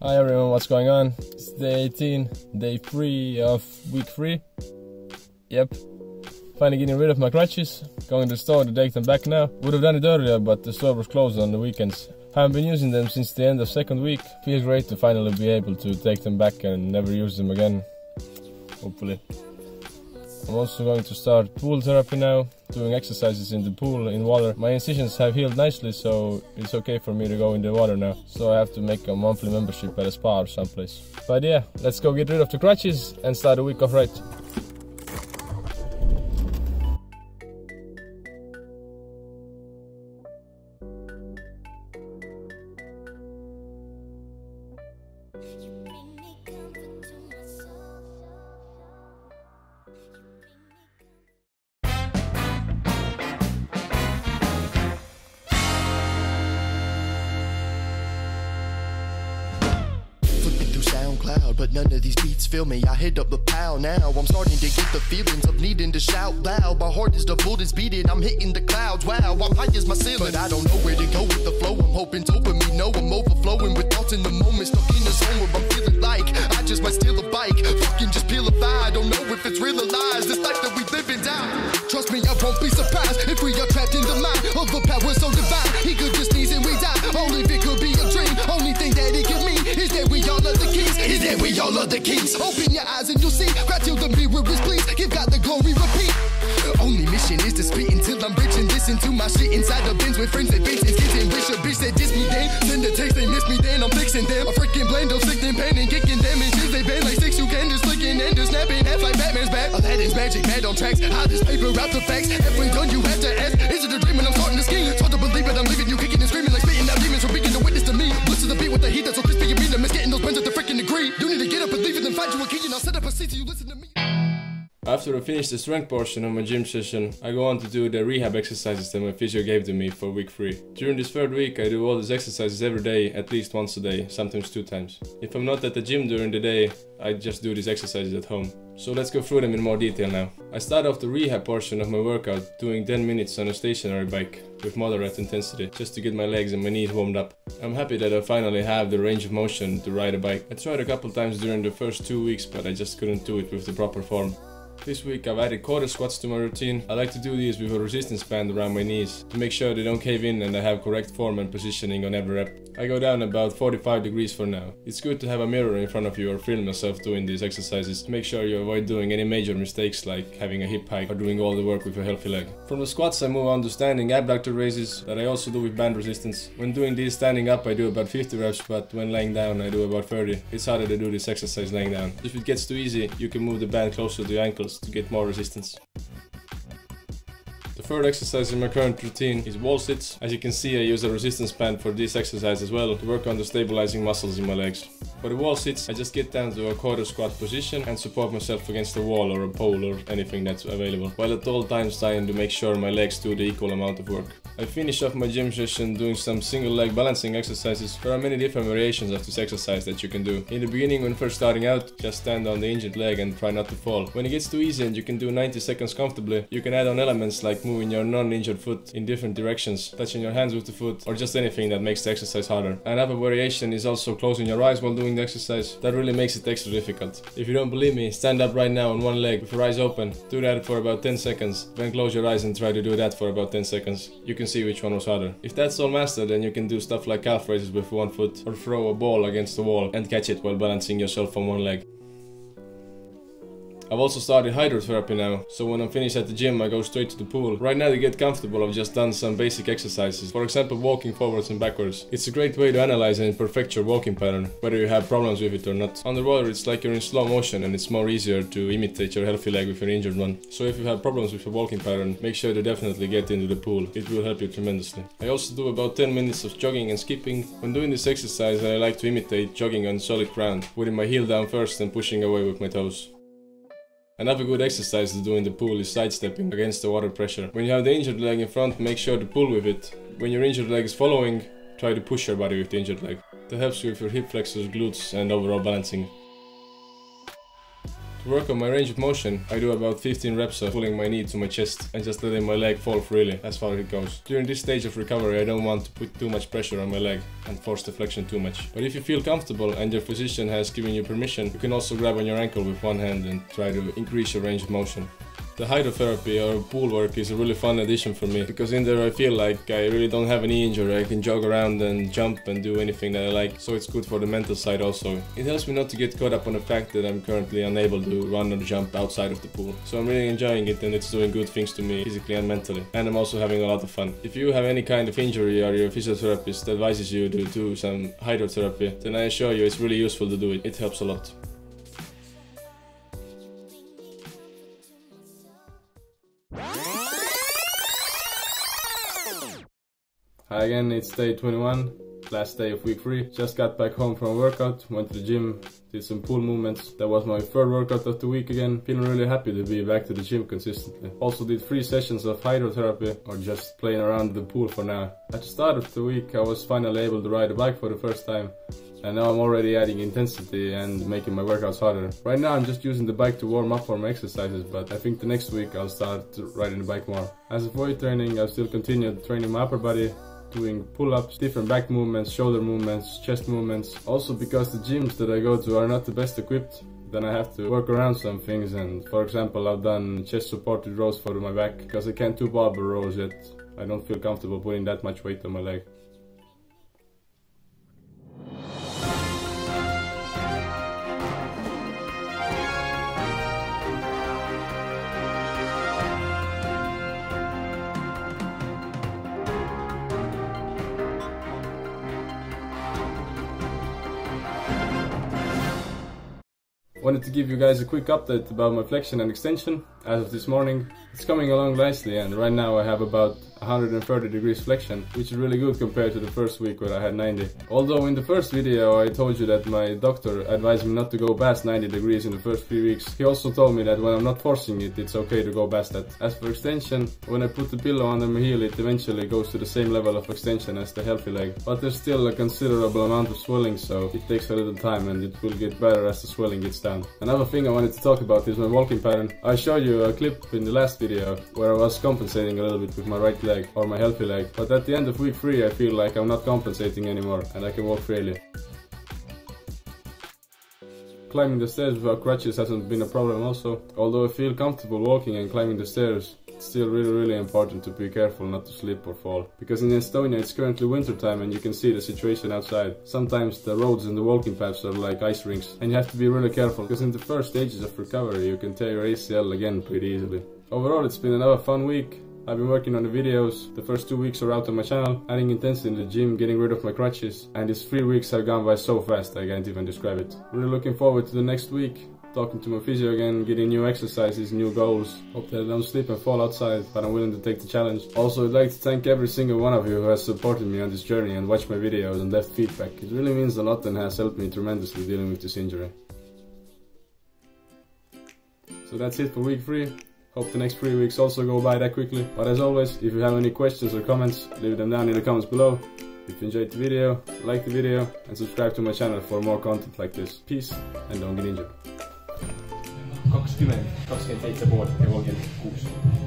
what's going on? It's day 18, day 3 of week 3. Yep. Finally getting rid of my crutches. Going to the store to take them back now. Would have done it earlier, but the store was closed on the weekends. Haven't been using them since the end of second week. Feels great to finally be able to take them back and never use them again. Hopefully. I'm also going to start pool therapy now, doing exercises in the pool in water. My incisions have healed nicely, so it's okay for me to go in the water now. So I have to make a monthly membership at a spa or someplace. But yeah, let's go get rid of the crutches and start a week off right. SoundCloud, but none of these beats fill me. I hit up the pal now. I'm starting to get the feelings of needing to shout loud. My heart is the full is beating. I'm hitting the clouds. Wow, I'm high as my ceiling. But I don't know where to go with the flow. I'm hoping dopamine. No, I'm overflowing with thoughts in the moment. Stuck in the zone where I'm feeling like I just might steal a bike. Fucking just peel a fire. Don't know if it's real or lies. This life that we live in down. Trust me, I won't be surprised if we are trapped in the mind of a the kings. Open your eyes and you'll see. Cry till the mirror is pleased. Give God the glory, repeat. Only mission is to spit until I'm rich and listen to my shit inside the bins with friends that bitch and kids and wish a bitch that diss me then. Send a text, they miss me then. I'm fixing them. A freaking blend of sick and pain and kicking them and shit. They been like six, you can just flicking and just snapping. Half like Batman's back. Aladdin's magic, mad on tracks. How this paper out the facts. Every done you have to ask. Is it a dream and I'm starting to scheme? After I finish the strength portion of my gym session, I go on to do the rehab exercises that my physio gave to me for week 3. During this third week, I do all these exercises every day, at least once a day, sometimes two times. If I'm not at the gym during the day, I just do these exercises at home. So let's go through them in more detail now. I start off the rehab portion of my workout doing 10 minutes on a stationary bike with moderate intensity just to get my legs and my knees warmed up. I'm happy that I finally have the range of motion to ride a bike. I tried a couple times during the first two weeks but I just couldn't do it with the proper form. This week I've added quarter squats to my routine. I like to do these with a resistance band around my knees to make sure they don't cave in and I have correct form and positioning on every rep. I go down about 45 degrees for now. It's good to have a mirror in front of you or film yourself doing these exercises to make sure you avoid doing any major mistakes like having a hip hike or doing all the work with a healthy leg. From the squats I move on to standing abductor raises that I also do with band resistance. When doing these standing up I do about 50 reps but when laying down I do about 30. It's harder to do this exercise laying down. If it gets too easy you can move the band closer to your ankles to get more resistance. Third exercise in my current routine is wall sits. As you can see I use a resistance band for this exercise as well to work on the stabilizing muscles in my legs. For the wall sits I just get down to a quarter squat position and support myself against a wall or a pole or anything that's available, while at all times trying to make sure my legs do the equal amount of work. I finish off my gym session doing some single leg balancing exercises. There are many different variations of this exercise that you can do. In the beginning when first starting out, just stand on the injured leg and try not to fall. When it gets too easy and you can do 90 seconds comfortably, you can add on elements like moving your non-injured foot in different directions, touching your hands with the foot, or just anything that makes the exercise harder. Another variation is also closing your eyes while doing the exercise. That really makes it extra difficult. If you don't believe me, stand up right now on one leg with your eyes open. Do that for about 10 seconds. Then close your eyes and try to do that for about 10 seconds. You can see which one was harder. If that's all mastered, then you can do stuff like calf raises with one foot, or throw a ball against the wall and catch it while balancing yourself on one leg. I've also started hydrotherapy now, so when I'm finished at the gym I go straight to the pool. Right now to get comfortable I've just done some basic exercises, for example walking forwards and backwards. It's a great way to analyze and perfect your walking pattern, whether you have problems with it or not. Underwater it's like you're in slow motion and it's more easier to imitate your healthy leg with your injured one. So if you have problems with your walking pattern, make sure to definitely get into the pool. It will help you tremendously. I also do about 10 minutes of jogging and skipping. When doing this exercise I like to imitate jogging on solid ground, putting my heel down first and pushing away with my toes. Another good exercise to do in the pool is sidestepping against the water pressure. When you have the injured leg in front, make sure to pull with it. When your injured leg is following, try to push your body with the injured leg. That helps you with your hip flexors, glutes and overall balancing. Work on my range of motion, I do about 15 reps of pulling my knee to my chest and just letting my leg fall freely as far as it goes. During this stage of recovery I don't want to put too much pressure on my leg and force the flexion too much. But if you feel comfortable and your physician has given you permission, you can also grab on your ankle with one hand and try to increase your range of motion. The hydrotherapy or pool work is a really fun addition for me because in there I feel like I really don't have any injury. I can jog around and jump and do anything that I like, so it's good for the mental side also. It helps me not to get caught up on the fact that I'm currently unable to run or jump outside of the pool. So I'm really enjoying it and it's doing good things to me physically and mentally. And I'm also having a lot of fun. If you have any kind of injury or your physiotherapist advises you to do some hydrotherapy, then I assure you it's really useful to do it. It helps a lot. Again, it's day 21, last day of week 3. Just got back home from workout, went to the gym, did some pool movements. That was my third workout of the week again. Feeling really happy to be back to the gym consistently. Also did three sessions of hydrotherapy or just playing around the pool for now. At the start of the week I was finally able to ride a bike for the first time and now I'm already adding intensity and making my workouts harder. Right now I'm just using the bike to warm up for my exercises, but I think the next week I'll start riding the bike more. As of weight training, I've still continued training my upper body, doing pull-ups, different back movements, shoulder movements, chest movements. Also because the gyms that I go to are not the best equipped, then I have to work around some things and for example I've done chest supported rows for my back because I can't do barbell rows yet. I don't feel comfortable putting that much weight on my leg. Wanted to give you guys a quick update about my flexion and extension as of this morning. It's coming along nicely and right now I have about 130 degrees flexion, which is really good compared to the first week where I had 90. Although in the first video I told you that my doctor advised me not to go past 90 degrees in the first three weeks, he also told me that when I'm not forcing it, it's okay to go past that. As for extension, when I put the pillow under my heel, it eventually goes to the same level of extension as the healthy leg. But there's still a considerable amount of swelling, so it takes a little time and it will get better as the swelling gets down. Another thing I wanted to talk about is my walking pattern. I showed you a clip in the last video where I was compensating a little bit with my right leg leg or my healthy leg. But at the end of week 3 I feel like I'm not compensating anymore and I can walk freely. Climbing the stairs without crutches hasn't been a problem also. Although I feel comfortable walking and climbing the stairs, it's still really really important to be careful not to slip or fall. Because in Estonia it's currently winter time and you can see the situation outside. Sometimes the roads and the walking paths are like ice rinks and you have to be really careful because in the first stages of recovery you can tear your ACL again pretty easily. Overall it's been another fun week I've been working on the videos, the first two weeks are out on my channel, adding intensity in the gym, getting rid of my crutches, and these three weeks have gone by so fast I can't even describe it. Really looking forward to the next week, talking to my physio again, getting new exercises, new goals. Hope that I don't slip and fall outside, but I'm willing to take the challenge. Also, I'd like to thank every single one of you who has supported me on this journey and watched my videos and left feedback. It really means a lot and has helped me tremendously dealing with this injury. So that's it for week 3. Hope the next three weeks also go by that quickly. But as always, if you have any questions or comments, leave them down in the comments below. If you enjoyed the video, like the video and subscribe to my channel for more content like this. Peace and don't get injured. kakskümmend, kakskümmend seitse pool ja kolmkümmend kuus.